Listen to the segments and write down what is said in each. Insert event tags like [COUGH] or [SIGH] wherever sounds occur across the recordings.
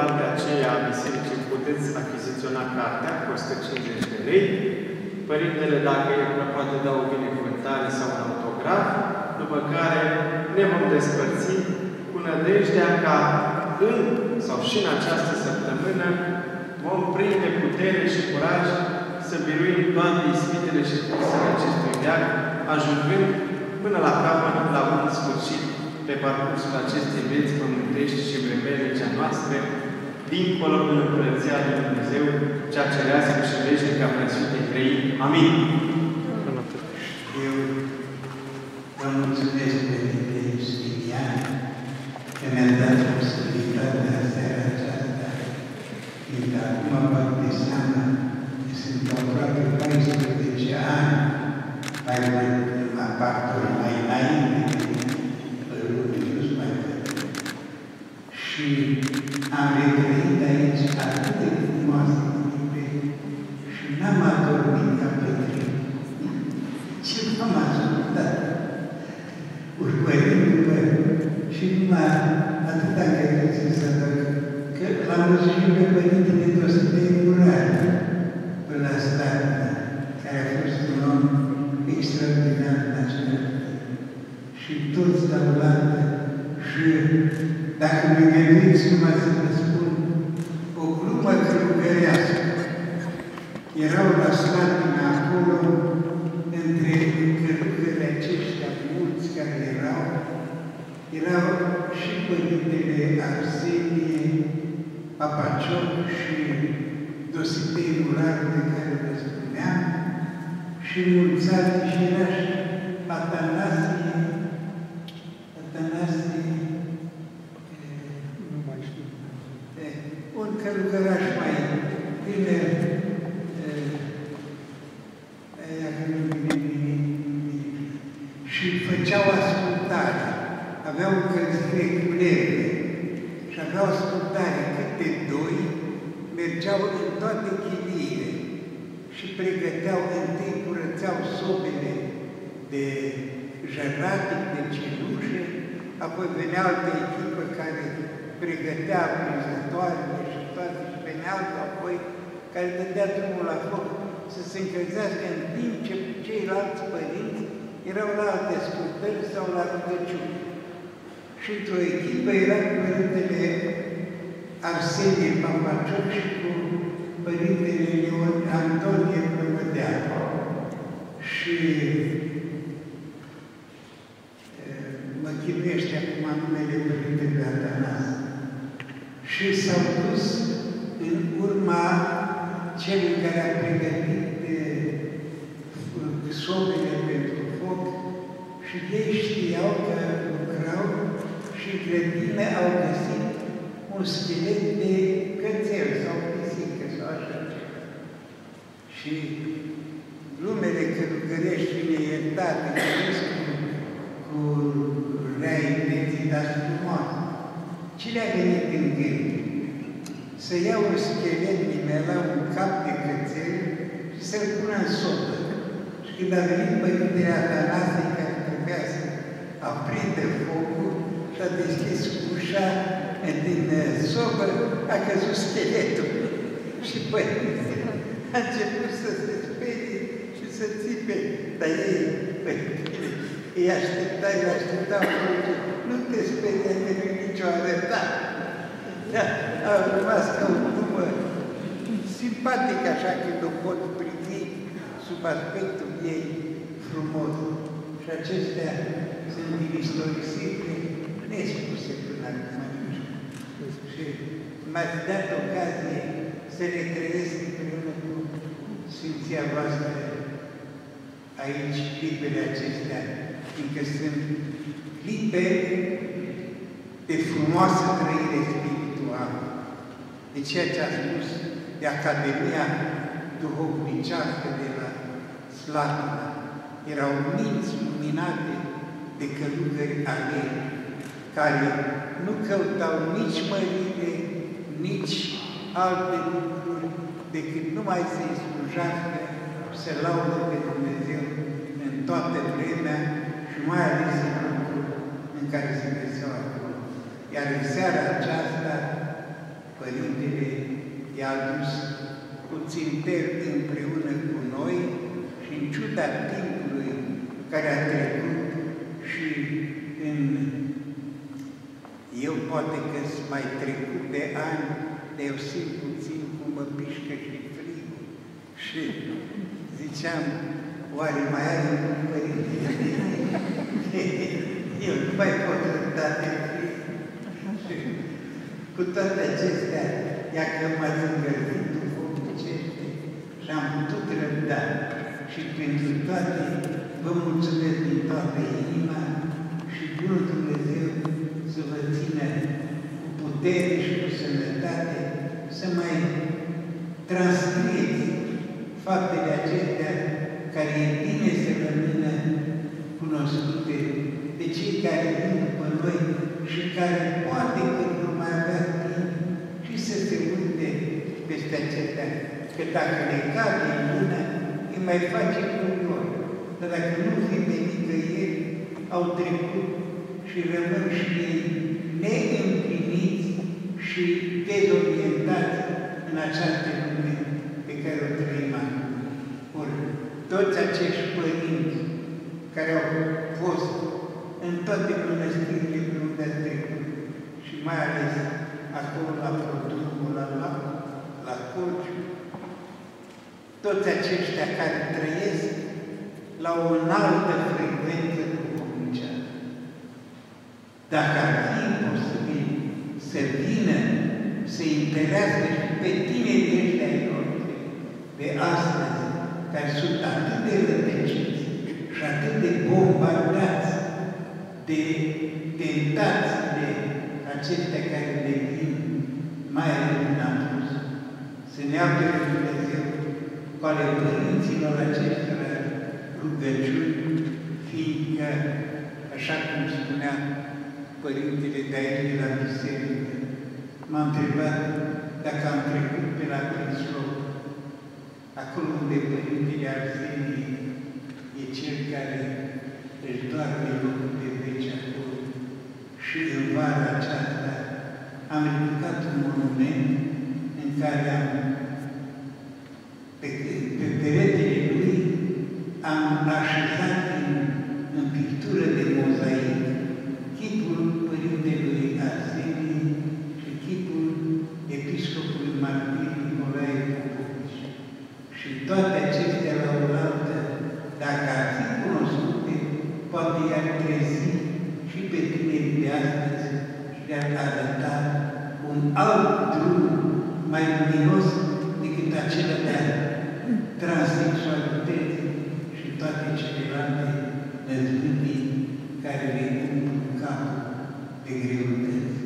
De acolo, din partea aceea a bisericii, puteți achiziționa cartea, costă 50 de lei. Părintele, dacă el poate da o binecuvântare sau un autograf, după care ne vom despărți cu nădejdea ca în sau și în această săptămână vom prinde putere și curaj să biruim toate ispitele și cursele acestui veac, ajungând până la capăt, la un sfârșit, pe parcursul acestei vieți pământești și vremelnice noastre, dincolo în Împărăția Lui Dumnezeu, cea cerească și veșnică a Preasfintei Trei. Amin. Eu vă mulțumesc, Părinte Sfântian, că mi-a dat posibilitatea seara aceasta, fiindcă acum fac de seama că sunt aproape 14 ani mai mult la pactul mai înainte de Luminius mai mult. Și am retrăit aici atât de frumoasă clipe și n-am adormit ca pe trei. Ce m-am ascultat? Urmărindu-mă și numai atâta găsiți să fac, că l-am văzut și pe Părintele Dositei Murar, până la Stavna, care a fost un om extraordinar în acela Și toți la oaltă și dacă mă gândiți numai să vă spun, o glumă călugărească. Erau la Slatina acolo, între călugările aceștia mulți care erau, erau și Părintele Arsenie, Papacioc și Dositei Murar de care vă spuneam, și mulți alții și era și Atanasie, Atanasie, Nu mai știu. eh, un călugăraș mai tânăr, eh, aia că nu vine nimic, și făceau ascultare. Aveau încălzire cu lemne și aveau ascultare câte doi, mergeau în toate chiliile și pregăteau, întâi curățeau sobele de jăratic, de cenușe, apoi venea altă echipă care pregătea prizătoarele și toate, și venea altă apoi care dădea drumul la foc să se încălzească în timp ce ceilalți părinți erau la alte scurtări sau la rugăciuni. Și într-o echipă era cu Părintele Arsenie Papacioc și cu Părintele Leon Antonie Plămădeanu. Și eh, mă chinuiește acum numele Părintele Atanas. Și s-au dus în urma celui care a pregătit eh, sobele pentru foc și ei știau că lucrau și în grădină au găsit un schelet de cățel sau pisică sau așa ceva. Și lumele călugărești bine iertate, cresc cu, cu rea intenții, dar frumoase. Ce le-a venit în gând? Să ia un schelet din ăla, un cap de cățel și să-l pună în sobă. Și când a venit Părintele Atanasie, care trebuia să aprinde focul și a deschis ușa din uh, sobă, a căzut scheletul. Și Părintele a început să se sperie și să țipe. Dar ei, Părintele, îi aștepta, îi aștepta, nu te speria că nu nicio arătare. Da, au rămas ca o glumă simpatică, așa când o pot privi sub aspectul ei frumos. Și acestea sunt din istorisite nespuse până acum. Și m-ați dat ocazie să le trăiesc împreună cu Sfinția voastră aici, clipele acestea, fiindcă sunt clipe de frumoasă trăire spirituală. De ceea ce a spus de Academia Duhovnicească de la Slatina. Erau minți luminate de călugări alei, care nu căutau nici mărire, nici alte lucruri, decât numai să-i slujească și să laudă pe Dumnezeu în toată vremea și mai ales în lucrul în care se găseau acolo. Iar în seara aceasta i-a adus puțin împreună cu noi și în ciuda timpului care a trecut și în eu poate că sunt mai trecut de ani, de eu simt puțin cum mă pișcă și frigul. Și ziceam, oare mai are un părinte? [LAUGHS] eu nu mai pot răbda de frig. Cu toate acestea, ea că m-ați îngălzit duhovnicește și am putut răbda. Și pentru toate vă mulțumesc din toată inima și Bunul Dumnezeu să vă țină cu putere și cu sănătate, să mai transcrieți faptele acestea care e bine să rămână cunoscute de cei care vin după noi și care poate că nu mai avea timp și să se uite peste acestea, că dacă le cade în mână, îi mai face curios. Dar dacă nu vin de nicăieri, au trecut și rămân și ei neîmpliniți și dezorientați în această lume pe care o trăim acum. Ori, toți acești părinți care au fost în toate mănăstirile pe unde ați trecut și mai ales acolo la Prodrumul, la Lac, la Colciu, toți aceștia care trăiesc la o înaltă frecvență duhovnicească. Dacă ar fi posibil să vină, să interesească și pe tinerii ăștia ai noștri de astăzi, care sunt atât de rătăciți și atât de bombardați de tentați de acestea care le vin, mai ales în apus, să ne apere Dumnezeu cu ale părinților acestora rugăciuni, fiindcă, așa cum spunea Părintele de aici de la biserică, m-a întrebat dacă am trecut pe la Crislop, acolo unde Părintele Arsenie e cel care își doarme locul de veci acolo. Și în vara aceasta am ridicat un monument în care am pe, pe peretele lui am așezat în, în pictură de mozaic chipul Părintelui Arsenie și chipul Episcopului Martir Nicolae Popovici. Și toate acestea la oaltă, dacă ar fi cunoscute, poate i-ar trezi și pe tinerii de astăzi și le-ar arăta un alt drum mai luminos decât acela de a transexualității și toate celelalte năzbâtii care le umplu capul de greutăți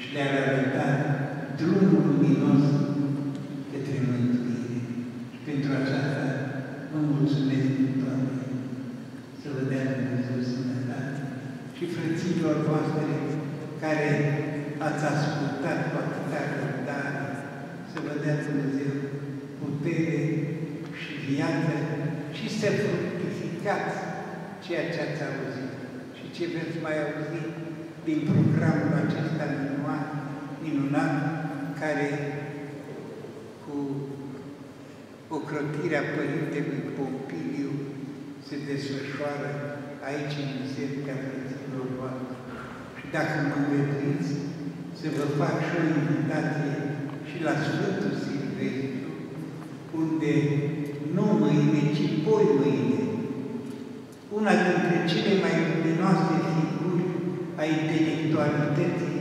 și le-ar arăta drumul luminos către mântuire. Și pentru aceasta vă mulțumesc din toate să vă dea Dumnezeu sănătate și frăților voastre care ați ascultat cu atâta răbdare, să vă dea Dumnezeu putere și viață și să fructificați ceea ce ați auzit și ce veți mai auzi din programul acesta minunat, minunat care cu ocrotirea Părintelui Pompiliu se desfășoară aici în Biserica Frăților voastre. Și dacă mă îngăduiți să vă fac și o invitație și la Sfântul Silvestru, unde nu mâine, ci poi mâine, una dintre cele mai luminoase figuri a intelectualității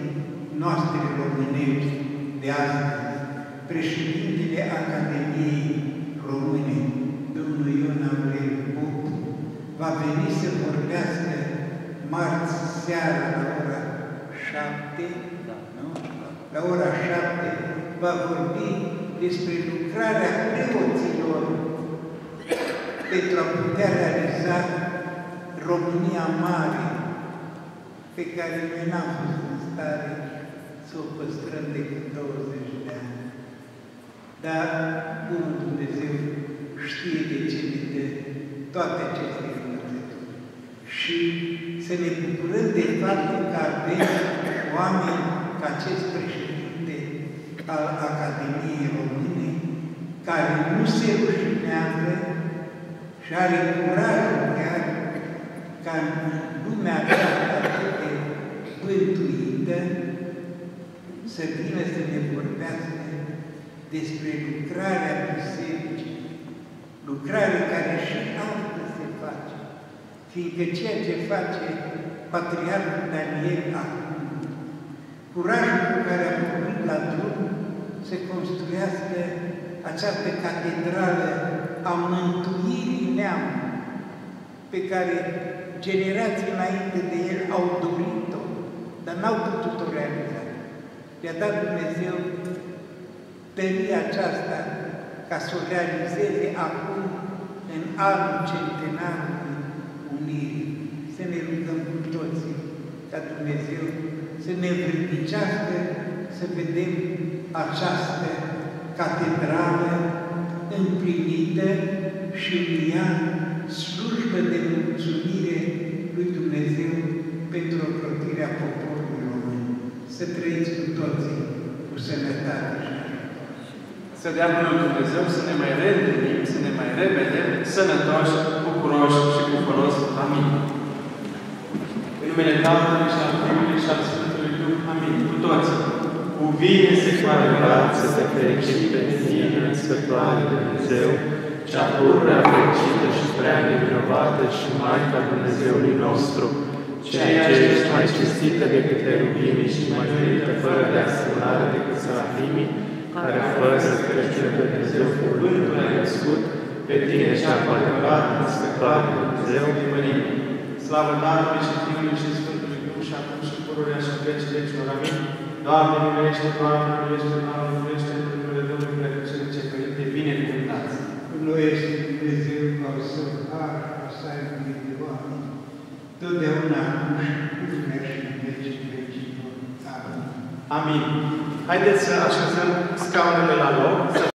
noastre românești de astăzi, președintele Academiei Române, domnul Ion Aurel Pop, va veni să vorbească marți seara la ora 7, nu? La ora 7, va vorbi despre lucrarea preoților pentru a putea realiza România Mare, pe care noi n-am fost în stare să o păstrăm decât 20 de ani. Dar Bunul Dumnezeu știe de ce ne dă toate aceste învățături. Și să ne bucurăm de faptul că avem oameni ca acest președinte al Academiei Române, care nu se rușinează și are curajul chiar ca în lumea aceasta atât de bântuită să vină să ne vorbească despre lucrarea bisericii, lucrare care și astăzi se face, fiindcă ceea ce face Patriarhul Daniel acum, curajul cu care a pornit la drum să construiască această catedrală a mântuirii neamului, pe care generații înainte de el au dorit-o, dar n-au putut-o realiza. Le-a dat Dumnezeu tăria aceasta ca să o realizeze acum în anul centenarului Unirii. Să ne rugăm cu toții ca Dumnezeu să ne vrednicească să vedem această catedrală împlinită și în ea slujbă de mulțumire lui Dumnezeu pentru ocrotirea poporului român. Să trăiți cu toții cu sănătate și Să dea Bunul Dumnezeu să ne mai reîntâlnim, să ne mai revedem, sănătoși, bucuroși și cu folos. Amin. În numele Tatălui și al Fiului și al Sfântului Duh. Amin. Cu toții. Cu vie se adevărat să te fericit pe tine, Sfătoare Dumnezeu, cea pururea fericită și prea nevinovată și Maica Dumnezeului nostru, ceea ce ești mai cinstită decât herubimii și mai ferită fără de asemănare decât serafimii, care fără să trece pe Dumnezeu cuvântul ai născut, pe tine cea cu adevărat născătoare Dumnezeu, Mărim. Slavă Tatălui și Fiului și Sfântului Duh și acum și pururea și în veci vecilor. Amin. Doamne, miluiește, Doamne, miluiește, Doamne, miluiește, în numele Domnului Preacuvânt, Părinte, binecuvântați. Noi este Dumnezeu al Său har, să aibă de oameni, totdeauna acum și pururea și în vecii vecilor. Amin. Amin. Haideți să așezăm scaunele la loc, să